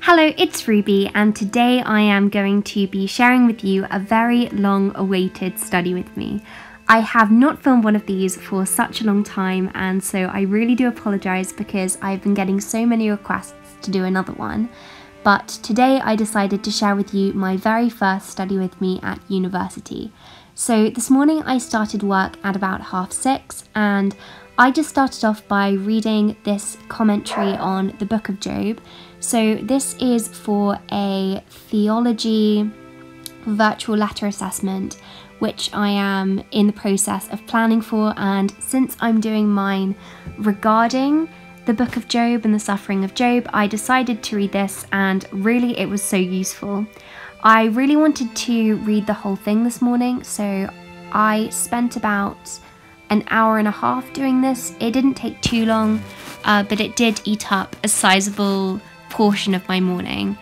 Hello, it's Ruby, and today I am going to be sharing with you a very long awaited study with me. I have not filmed one of these for such a long time, and so I really do apologise because I've been getting so many requests to do another one. But today I decided to share with you my very first study with me at university. So this morning I started work at about half six, and I just started off by reading this commentary on the book of Job. So, this is for a theology virtual letter assessment, which I am in the process of planning for. And since I'm doing mine regarding the book of Job and the suffering of Job, I decided to read this, and really it was so useful. I really wanted to read the whole thing this morning, so I spent about an hour and a half doing this. It didn't take too long, uh, but it did eat up a sizable portion of my morning.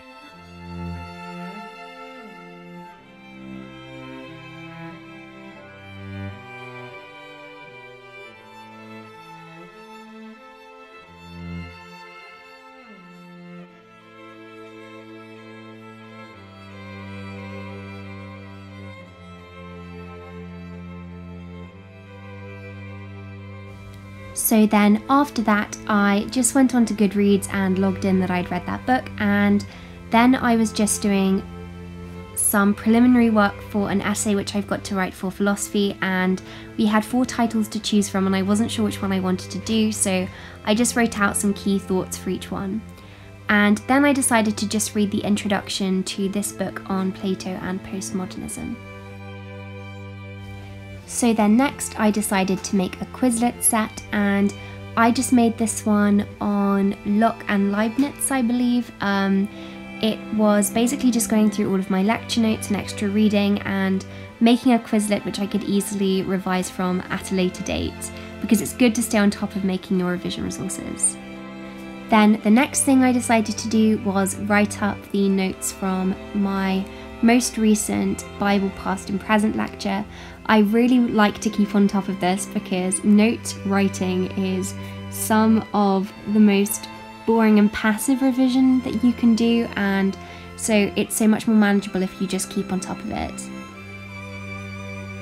So then after that, I just went on to Goodreads and logged in that I'd read that book, and then I was just doing some preliminary work for an essay which I've got to write for philosophy, and we had four titles to choose from, and I wasn't sure which one I wanted to do, so I just wrote out some key thoughts for each one. And then I decided to just read the introduction to this book on Plato and postmodernism. So then next I decided to make a Quizlet set and I just made this one on Locke and Leibniz, I believe. Um, it was basically just going through all of my lecture notes and extra reading and making a Quizlet which I could easily revise from at a later date because it's good to stay on top of making your revision resources. Then the next thing I decided to do was write up the notes from my most recent Bible past and present lecture. I really like to keep on top of this because note writing is some of the most boring and passive revision that you can do, and so it's so much more manageable if you just keep on top of it.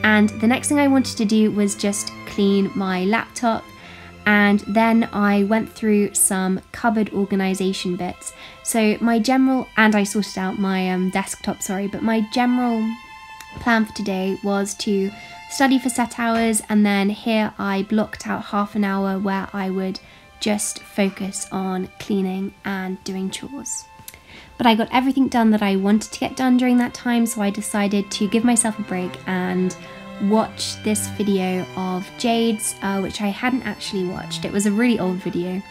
And the next thing I wanted to do was just clean my laptop and then I went through some cupboard organization bits. So my general, and I sorted out my um, desktop, sorry, but my general plan for today was to study for set hours and then here I blocked out half an hour where I would just focus on cleaning and doing chores. But I got everything done that I wanted to get done during that time, so I decided to give myself a break and watch this video of Jade's, uh, which I hadn't actually watched. It was a really old video.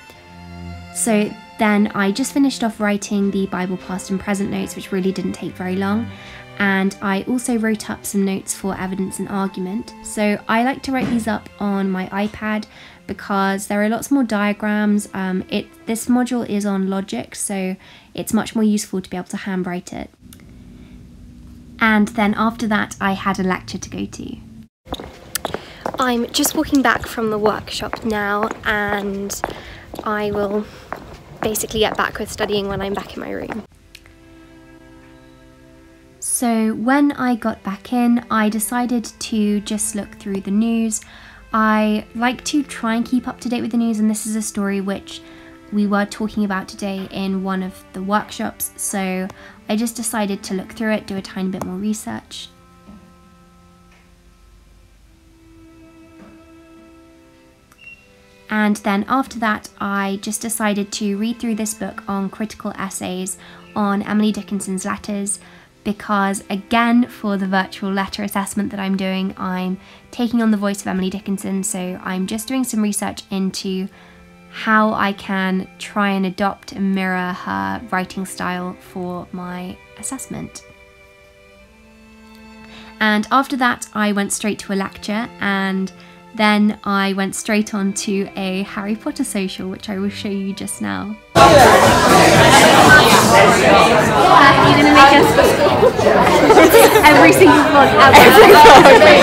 So then I just finished off writing the Bible past and present notes, which really didn't take very long. And I also wrote up some notes for evidence and argument. So I like to write these up on my iPad because there are lots more diagrams. Um, it this module is on Logic, so it's much more useful to be able to handwrite it and then after that I had a lecture to go to. I'm just walking back from the workshop now and I will basically get back with studying when I'm back in my room. So when I got back in, I decided to just look through the news. I like to try and keep up to date with the news and this is a story which we were talking about today in one of the workshops, so I just decided to look through it, do a tiny bit more research. And then after that, I just decided to read through this book on critical essays on Emily Dickinson's letters because, again, for the virtual letter assessment that I'm doing, I'm taking on the voice of Emily Dickinson. So I'm just doing some research into how I can try and adopt and mirror her writing style for my assessment. And after that, I went straight to a lecture and then I went straight on to a Harry Potter social, which I will show you just now. Yeah, you're gonna make us every single vlog ever. Every vlog.